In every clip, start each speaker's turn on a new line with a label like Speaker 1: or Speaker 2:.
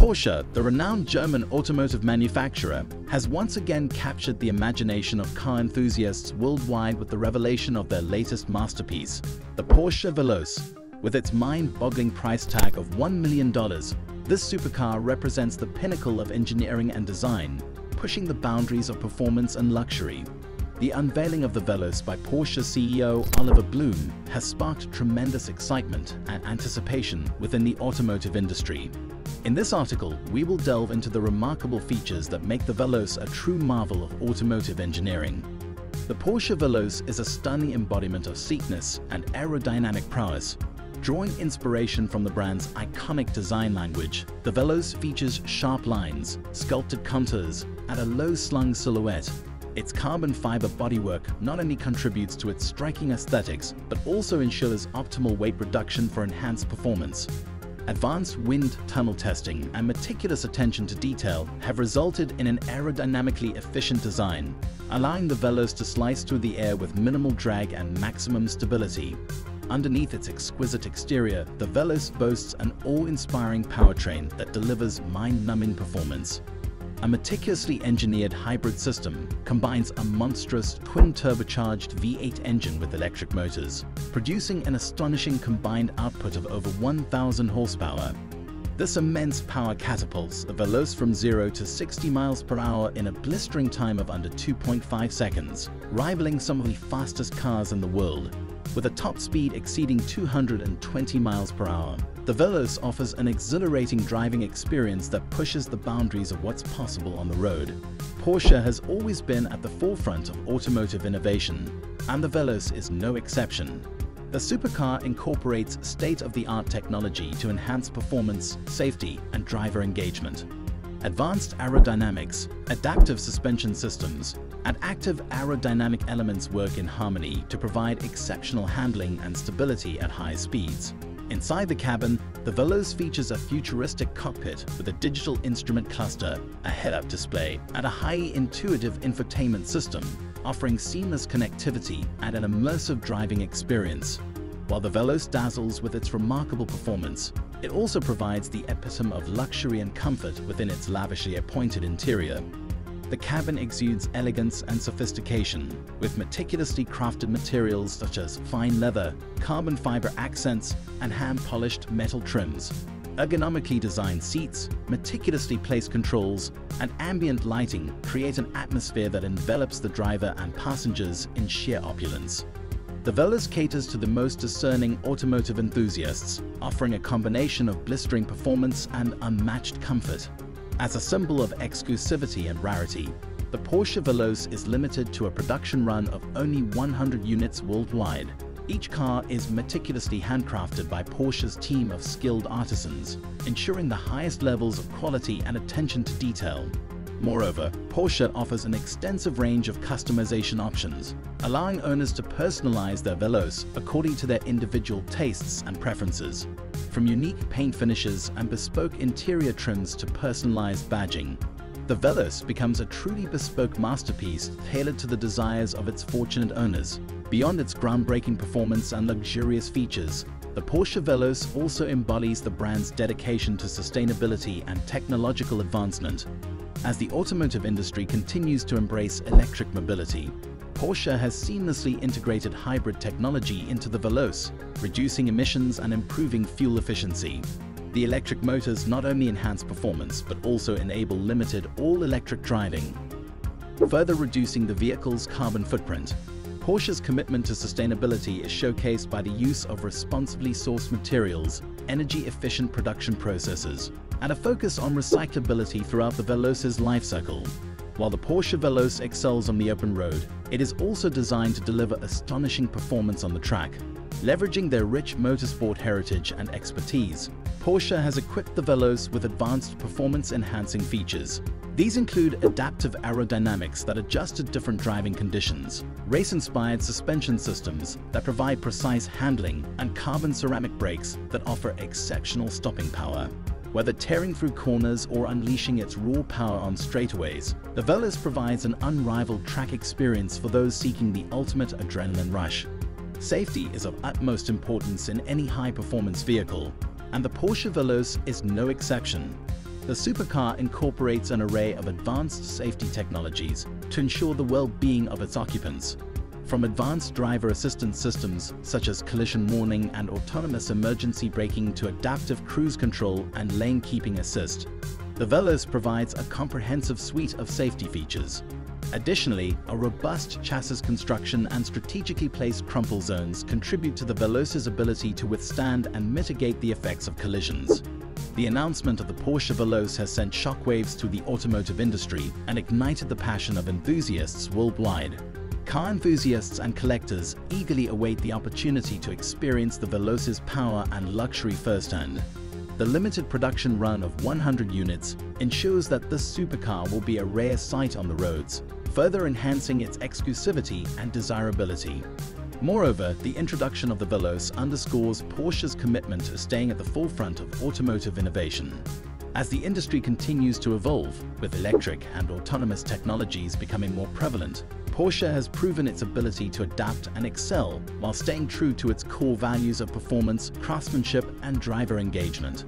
Speaker 1: Porsche, the renowned German automotive manufacturer, has once again captured the imagination of car enthusiasts worldwide with the revelation of their latest masterpiece, the Porsche Veloce. With its mind-boggling price tag of $1 million, this supercar represents the pinnacle of engineering and design, pushing the boundaries of performance and luxury. The unveiling of the Veloce by Porsche CEO Oliver Blume has sparked tremendous excitement and anticipation within the automotive industry. In this article, we will delve into the remarkable features that make the Veloce a true marvel of automotive engineering. The Porsche Veloce is a stunning embodiment of sleekness and aerodynamic prowess. Drawing inspiration from the brand's iconic design language, the Veloce features sharp lines, sculpted contours, and a low-slung silhouette its carbon fiber bodywork not only contributes to its striking aesthetics, but also ensures optimal weight reduction for enhanced performance. Advanced wind tunnel testing and meticulous attention to detail have resulted in an aerodynamically efficient design, allowing the Veloce to slice through the air with minimal drag and maximum stability. Underneath its exquisite exterior, the Veloce boasts an awe-inspiring powertrain that delivers mind-numbing performance. A meticulously engineered hybrid system combines a monstrous twin-turbocharged V8 engine with electric motors, producing an astonishing combined output of over 1,000 horsepower. This immense power catapults the Veloce from 0 to 60 miles per hour in a blistering time of under 2.5 seconds, rivaling some of the fastest cars in the world with a top speed exceeding 220 miles per hour. The Veloce offers an exhilarating driving experience that pushes the boundaries of what's possible on the road. Porsche has always been at the forefront of automotive innovation, and the Veloce is no exception. The supercar incorporates state-of-the-art technology to enhance performance, safety, and driver engagement. Advanced aerodynamics, adaptive suspension systems, and active aerodynamic elements work in harmony to provide exceptional handling and stability at high speeds. Inside the cabin, the Veloce features a futuristic cockpit with a digital instrument cluster, a head-up display, and a highly intuitive infotainment system, offering seamless connectivity and an immersive driving experience. While the Veloce dazzles with its remarkable performance, it also provides the epitome of luxury and comfort within its lavishly appointed interior. The cabin exudes elegance and sophistication, with meticulously crafted materials such as fine leather, carbon fiber accents, and hand-polished metal trims. Ergonomically designed seats, meticulously placed controls, and ambient lighting create an atmosphere that envelops the driver and passengers in sheer opulence. The Veloce caters to the most discerning automotive enthusiasts, offering a combination of blistering performance and unmatched comfort. As a symbol of exclusivity and rarity, the Porsche Veloce is limited to a production run of only 100 units worldwide. Each car is meticulously handcrafted by Porsche's team of skilled artisans, ensuring the highest levels of quality and attention to detail. Moreover, Porsche offers an extensive range of customization options, allowing owners to personalize their Veloce according to their individual tastes and preferences. From unique paint finishes and bespoke interior trims to personalized badging, the Veloce becomes a truly bespoke masterpiece tailored to the desires of its fortunate owners. Beyond its groundbreaking performance and luxurious features, the Porsche Veloce also embodies the brand's dedication to sustainability and technological advancement. As the automotive industry continues to embrace electric mobility, Porsche has seamlessly integrated hybrid technology into the Veloce, reducing emissions and improving fuel efficiency. The electric motors not only enhance performance, but also enable limited all-electric driving, further reducing the vehicle's carbon footprint. Porsche's commitment to sustainability is showcased by the use of responsibly sourced materials, energy-efficient production processes, and a focus on recyclability throughout the Veloce's lifecycle. While the Porsche Veloce excels on the open road, it is also designed to deliver astonishing performance on the track. Leveraging their rich motorsport heritage and expertise, Porsche has equipped the Veloce with advanced performance-enhancing features. These include adaptive aerodynamics that adjust to different driving conditions, race-inspired suspension systems that provide precise handling, and carbon ceramic brakes that offer exceptional stopping power. Whether tearing through corners or unleashing its raw power on straightaways, the Veloce provides an unrivaled track experience for those seeking the ultimate adrenaline rush. Safety is of utmost importance in any high-performance vehicle, and the Porsche Veloce is no exception. The supercar incorporates an array of advanced safety technologies to ensure the well-being of its occupants. From advanced driver assistance systems such as collision warning and autonomous emergency braking to adaptive cruise control and lane keeping assist, the Veloce provides a comprehensive suite of safety features. Additionally, a robust chassis construction and strategically placed crumple zones contribute to the Veloce's ability to withstand and mitigate the effects of collisions. The announcement of the Porsche Veloce has sent shockwaves through the automotive industry and ignited the passion of enthusiasts worldwide. Car enthusiasts and collectors eagerly await the opportunity to experience the Veloce's power and luxury firsthand. The limited production run of 100 units ensures that this supercar will be a rare sight on the roads, further enhancing its exclusivity and desirability. Moreover, the introduction of the Veloce underscores Porsche's commitment to staying at the forefront of automotive innovation. As the industry continues to evolve, with electric and autonomous technologies becoming more prevalent, Porsche has proven its ability to adapt and excel while staying true to its core values of performance, craftsmanship, and driver engagement.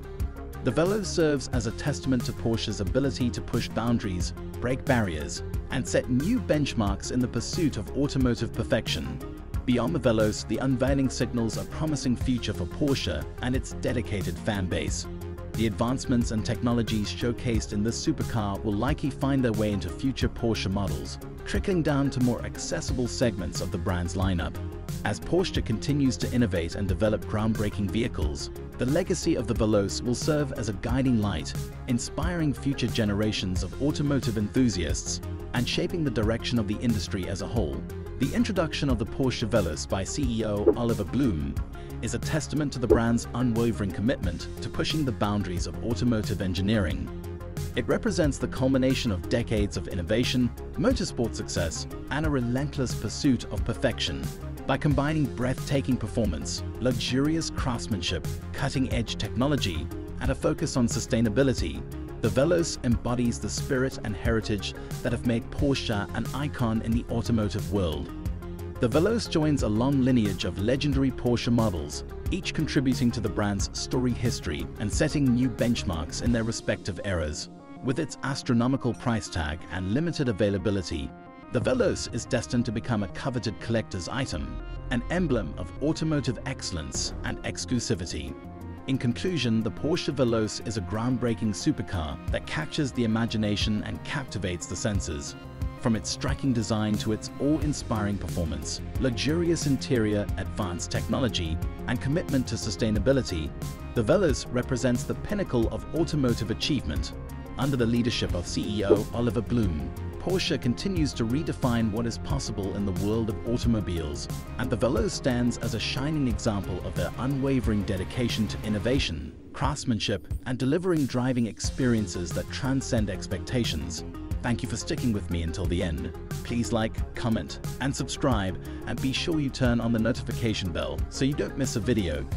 Speaker 1: The Veloce serves as a testament to Porsche's ability to push boundaries, break barriers, and set new benchmarks in the pursuit of automotive perfection. Beyond the Veloce, the unveiling signals a promising future for Porsche and its dedicated fan base. The advancements and technologies showcased in this supercar will likely find their way into future Porsche models, trickling down to more accessible segments of the brand's lineup. As Porsche continues to innovate and develop groundbreaking vehicles, the legacy of the Veloce will serve as a guiding light, inspiring future generations of automotive enthusiasts and shaping the direction of the industry as a whole. The introduction of the Porsche Veloce by CEO Oliver Blume is a testament to the brand's unwavering commitment to pushing the boundaries of automotive engineering. It represents the culmination of decades of innovation, motorsport success, and a relentless pursuit of perfection. By combining breathtaking performance, luxurious craftsmanship, cutting-edge technology, and a focus on sustainability, the Veloce embodies the spirit and heritage that have made Porsche an icon in the automotive world. The Veloce joins a long lineage of legendary Porsche models, each contributing to the brand's story history and setting new benchmarks in their respective eras. With its astronomical price tag and limited availability, the Veloce is destined to become a coveted collector's item, an emblem of automotive excellence and exclusivity. In conclusion, the Porsche Veloce is a groundbreaking supercar that captures the imagination and captivates the senses. From its striking design to its awe-inspiring performance, luxurious interior, advanced technology, and commitment to sustainability, the Veloce represents the pinnacle of automotive achievement. Under the leadership of CEO Oliver Blume, Porsche continues to redefine what is possible in the world of automobiles, and the Veloce stands as a shining example of their unwavering dedication to innovation, craftsmanship, and delivering driving experiences that transcend expectations. Thank you for sticking with me until the end. Please like, comment, and subscribe, and be sure you turn on the notification bell so you don't miss a video